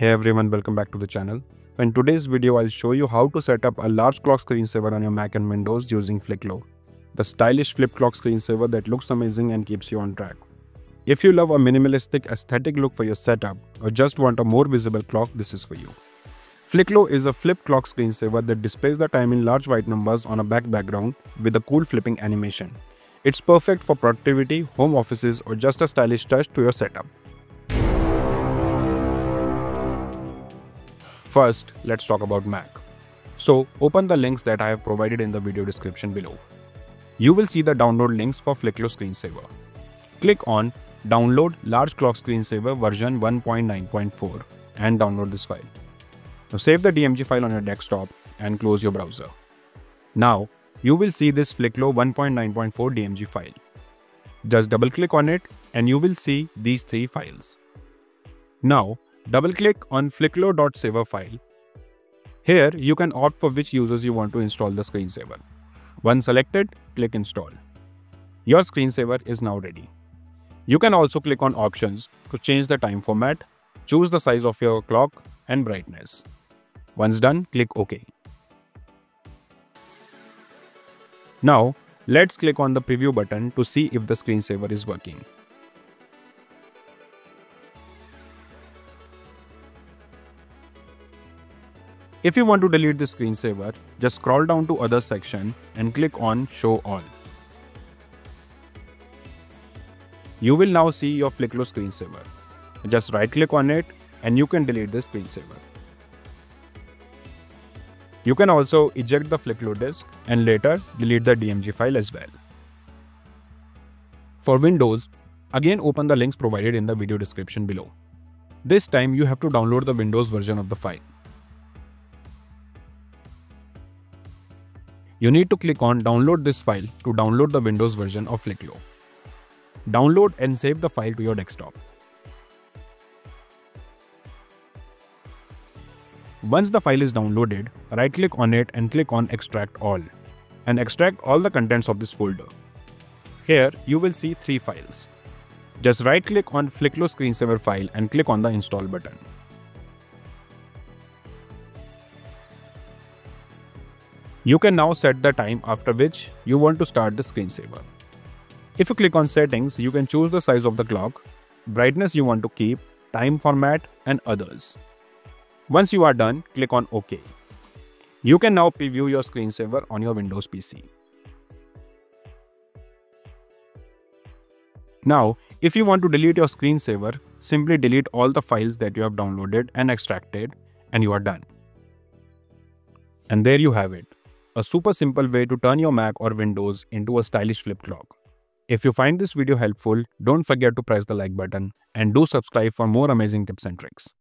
Hey everyone, welcome back to the channel. In today's video, I'll show you how to set up a large clock screensaver on your Mac and Windows using Fliqlo, the stylish flip clock screensaver that looks amazing and keeps you on track. If you love a minimalistic aesthetic look for your setup or just want a more visible clock, this is for you. Fliqlo is a flip clock screensaver that displays the time in large white numbers on a black background with a cool flipping animation. It's perfect for productivity, home offices, or just a stylish touch to your setup. First, let's talk about Mac. So, open the links that I have provided in the video description below. You will see the download links for Fliqlo Screensaver. Click on Download Large Clock Screensaver version 1.9.4 and download this file. Now save the DMG file on your desktop and close your browser. Now, you will see this Fliqlo 1.9.4 DMG file. Just double click on it and you will see these three files. Now, Double click on fliqlo.saver file. Here, you can opt for which users you want to install the screensaver. Once selected, click install. Your screensaver is now ready. You can also click on options to change the time format, choose the size of your clock and brightness. Once done, click OK. Now, let's click on the preview button to see if the screensaver is working. If you want to delete the screensaver, just scroll down to other section and click on show all. You will now see your Fliqlo screensaver. Just right click on it and you can delete the screensaver. You can also eject the Fliqlo disk and later delete the DMG file as well. For Windows, again open the links provided in the video description below. This time you have to download the Windows version of the file. You need to click on download this file to download the Windows version of Fliqlo. Download and save the file to your desktop. Once the file is downloaded, right click on it and click on extract all and extract all the contents of this folder. Here you will see three files. Just right click on Fliqlo screensaver file and click on the install button. You can now set the time after which you want to start the screensaver. If you click on settings, you can choose the size of the clock, brightness you want to keep, time format and others. Once you are done, click on OK. You can now preview your screensaver on your Windows PC. Now, if you want to delete your screensaver, simply delete all the files that you have downloaded and extracted and you are done. And there you have it a super simple way to turn your Mac or Windows into a stylish flip clock. If you find this video helpful, don't forget to press the like button and do subscribe for more amazing tips and tricks.